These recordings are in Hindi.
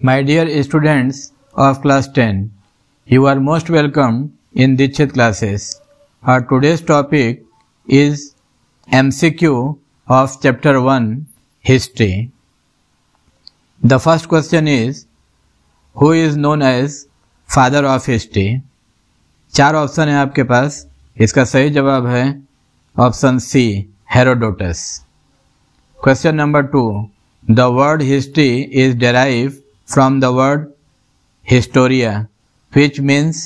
My dear students of class 10, you are most welcome in Dikshit classes. Our today's topic is MCQ of chapter 1 History. The first question is Who is known as Father of History? चार ऑप्शन है आपके पास इसका सही जवाब है option C Herodotus question number two the word history is derive From the word historia which means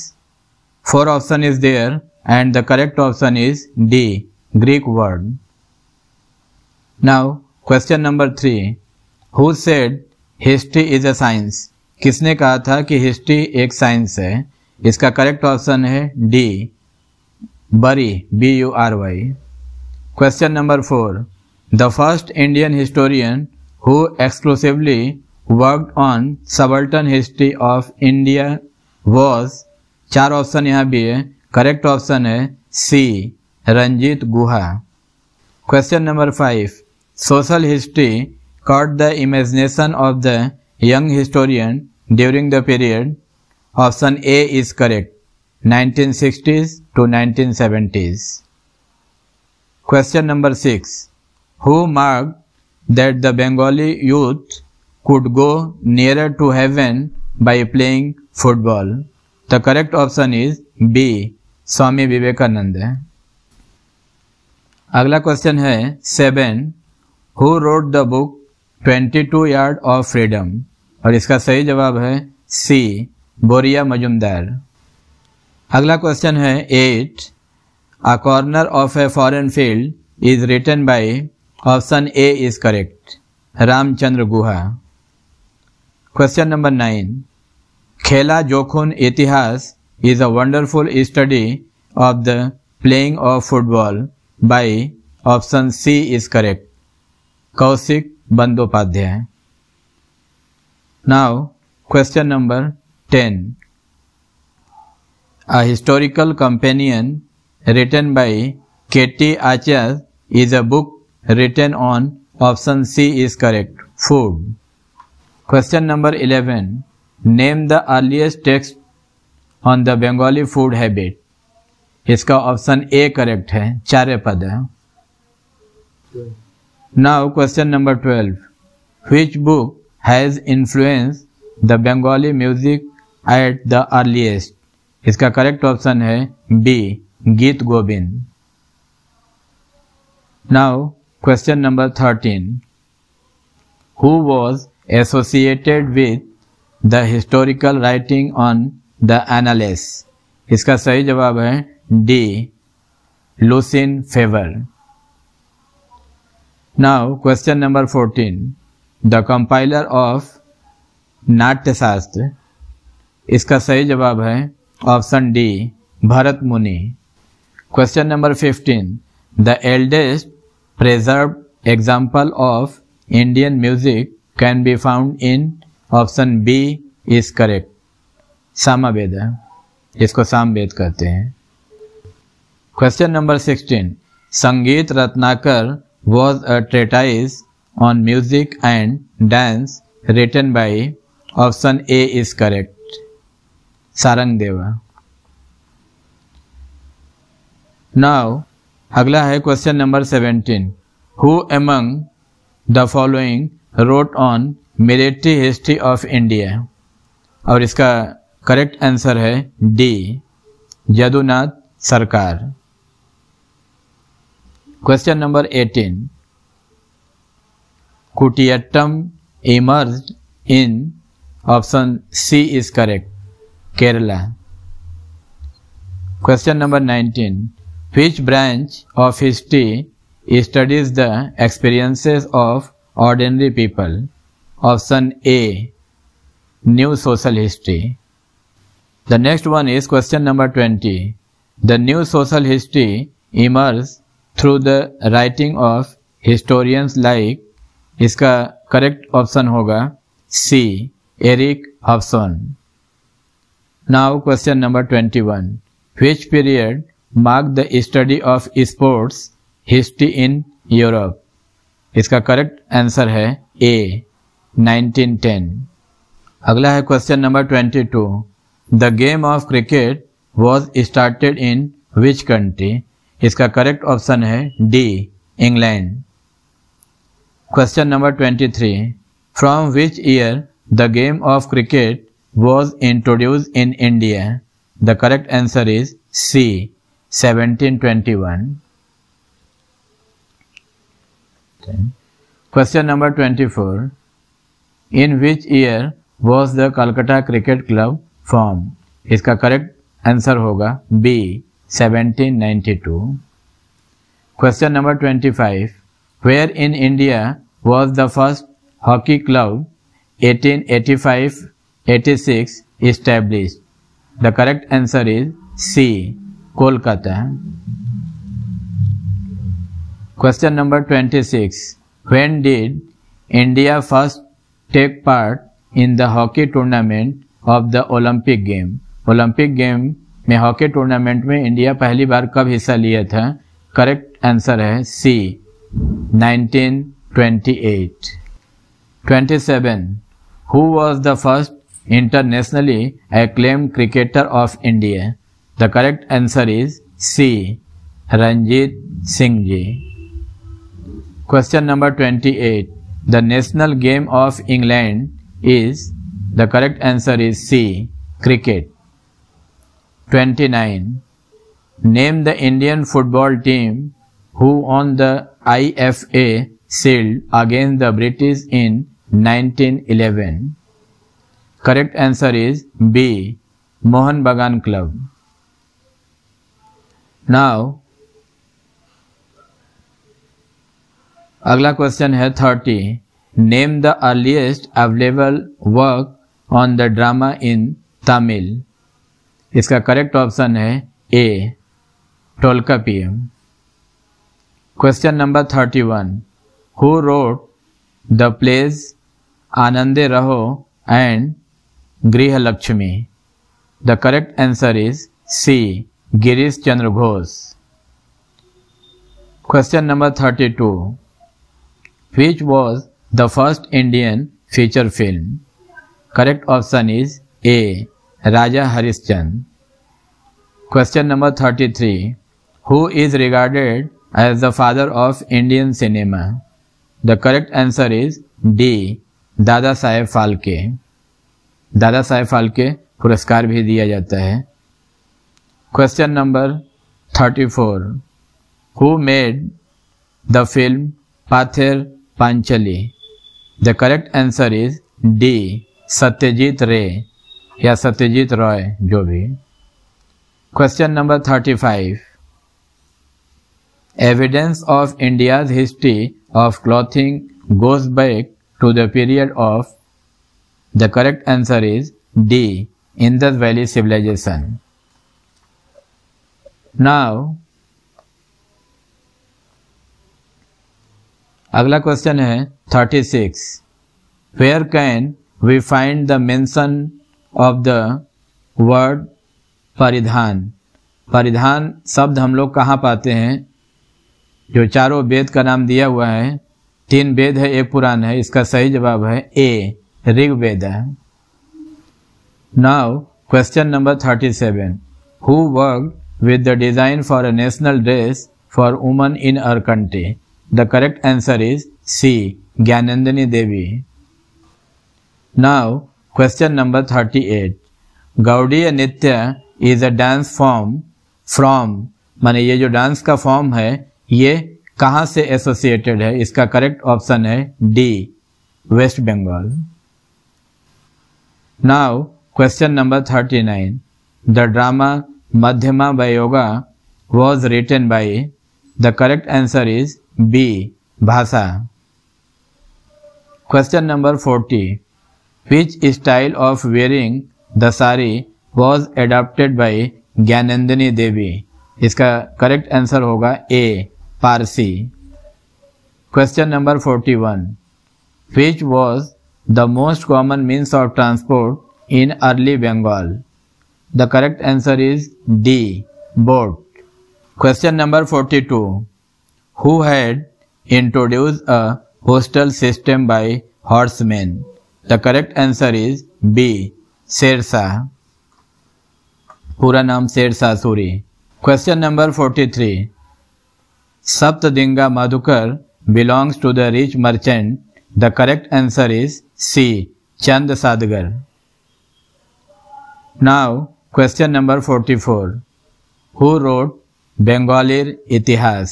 four option is there and the correct option is D Greek word now question number three who said history is a science किसने कहा था कि हिस्ट्री एक साइंस है? इसका करेक्ट ऑप्शन है D Bury B U R Y question number four the first Indian historian who exclusively worked on subaltern history of India was चार ऑप्शन यहाँ भी है करेक्ट ऑप्शन है C Ranjit Guha question number five social history caught the imagination of the young historian during the period Option A is correct. 1960s to 1970s. Question number 6. Who marked that the Bengali youth could go nearer to heaven by playing football? The correct option is B. Swami Vivekananda अगला क्वेश्चन है seven who wrote the book 22 yard of freedom और इसका सही जवाब है सी बोरिया मजुमदार अगला क्वेश्चन है at a corner of a foreign field is written by option A is correct Ramachandra Guha Question number 9. Khela Jokhun Itihas is a wonderful study of the playing of football by option C is correct. Kausik Bandopadhyay. Now, question number 10. A historical companion written by Katie Achas is a book written on option C is correct. Food. Question number 11. Name the earliest text on the Bengali food habit. इसका ऑप्शन ए करेक्ट है, चारे पद है। Now question number twelve which book has influence the Bengali music at the earliest इसका करेक्ट ऑप्शन है B Geet Govind now question number thirteen who was associated with the historical writing on the Annales इसका सही जवाब है D Lucien Febvre now question number fourteen the compiler of Natyashastra इसका सही जवाब है option D Bharat Muni question number fifteen the eldest preserve example of Indian music can be found in option B is correct Samaveda इसको सामवेद कहते हैं question number sixteen Sangeet Ratnakar was a treatise on music and dance written by option A is correct Sarang Deva now अगला है question number seventeen who among the following wrote on military history of India और इसका करेक्ट आंसर है D Jadunath Sarkar question number eighteen Kutiyattam emerge in option C is correct Kerala question number 19. Which branch of history studies the experiences of ordinary people? Option A. New social history. The next one is question number 20. The new social history emerged through the writing of historians like इसका करेक्ट ऑप्शन होगा C Eric Hobsbawm Now question number 21. Which period marked the study of sports History in Europe इसका करेक्ट आंसर है ए 1910. अगला है question number twenty two the game of cricket was started in which country इसका करेक्ट ऑप्शन है D England question number twenty three from which year the game of cricket was introduce in India the correct answer is C 1721 सकते हैं question number twenty four in which year was the Calcutta cricket club form इसका करेक्ट आंसर होगा B 1792 question number twenty five where in India was the first hockey club eighteen eighty five eighty the correct answer is C Kolkata Question number 26. When did India first take part in the hockey tournament of the Olympic game? Olympic game में हॉकी टूर्नामेंट में इंडिया पहली बार कब हिस्सा लिया था करेक्ट आंसर है C 1928 27 who was the first internationally acclaimed cricketer of india the correct answer is c ranjit singh ji Question number 28. The national game of England is, the correct answer is C, cricket. 29. Name the Indian football team who won the IFA Shield against the British in 1911. Correct answer is B, Mohan Bagan Club. Now, अगला क्वेश्चन है thirty name the earliest available work on the drama in Tamil इसका करेक्ट ऑप्शन है A Tolkappiyam question number thirty one who wrote the plays Ananda Raho and Griha Lakshmi the correct answer is C Girish Chandra Ghosh question number thirty two which was the first Indian feature film? Correct option is A. Raja Harishchand. Question number 33. Who is regarded as the father of Indian cinema? The correct answer is D. Dada Saheb Phalke Dada Saheb Phalke पुरस्कार भी दिया जाता है question number thirty four who made the film Pather Panchali the correct answer is D Satyajit Ray या सत्यजीत रॉय जो भी question number thirty five evidence of India's history of clothing goes back to the period of the correct answer is D Indus valley civilisation now अगला क्वेश्चन है thirty six where can we find the mention of the word paridhan परिधान शब्द हम लोग कहाँ पाते हैं? जो चारों वेद का नाम दिया हुआ है, तीन वेद है, एक पुराण है, इसका सही जवाब है ए ऋग वेद है। Now question number thirty seven who work with the design for a national dress for woman in our country the correct answer is C Jnanadanandini Devi now question number thirty eight Gaudiya Nritya is a dance form from माने ये जो डांस का फॉर्म है, ये कहाँ से एसोसिएटेड है? इसका करेक्ट ऑप्शन है D West Bengal now question number thirty nine the drama Madhyama Vyayoga was written by the correct answer is B Bhasa question number forty which style of wearing the sari was adopted by Jnanadanandini Devi इसका करेक्ट आंसर होगा A Parsi question number forty one which was the most common means of transport in early Bengal the correct answer is D boat Question number forty two who had introduced a postal system by horsemen. The correct answer is B Sher Shah पूरा नाम Sher Shah Suri question number forty three Saptadinga Madhukar belongs to the rich merchant the correct answer is C Chand Sadagar now question number forty four who wrote Bangalir Itihas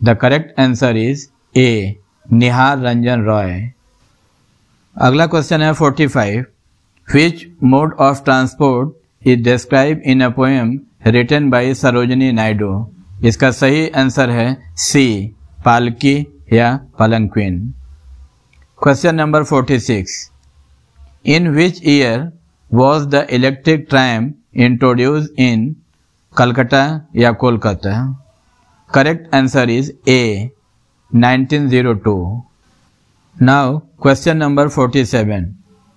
the correct answer is A Nihar Ranjan Roy अगला क्वेश्चन है forty five which mode of transport is describe in a poem written by Sarojini Naidu इसका सही आंसर है सी पालकी या palanquin question number forty six in which year was the electric tram introduce in Calcutta या Kolkata? Correct answer is A 1902 now question number 47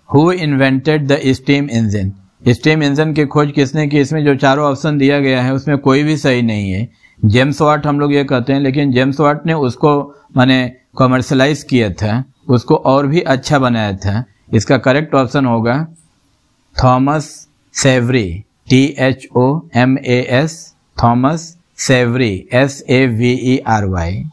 who invented the steam engine steam engine की खोज किसने की? इसमें जो चारों ऑप्शन दिया गया है, उसमें कोई भी सही नहीं है। जेम्स वाट हम लोग ये कहते हैं, लेकिन जेम्स वाट ने उसको मैंने कॉमर्शलाइज किया था, उसको और भी अच्छा बनाया था। इसका करेक्ट ऑप्शन होगा Thomas Savery T H O M A S Thomas Savery S A V E R Y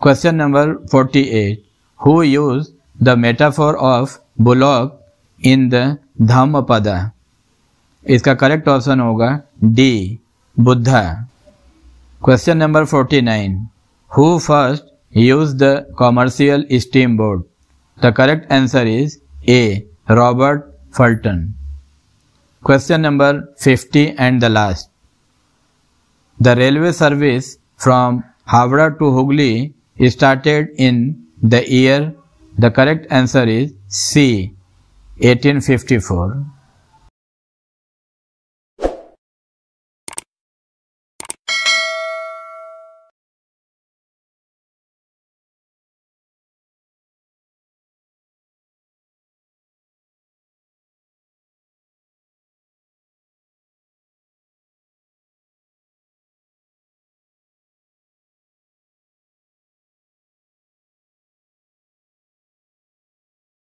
question number forty eight who use the metaphor of bullock in the Dhammapada इसका करेक्ट ऑप्शन होगा D Buddha question number forty nine who first use the commercial steam board the correct answer is A Robert Fulton Question number 50 and the last. The railway service from Havra to Hooghly started in the year. The correct answer is C. 1854.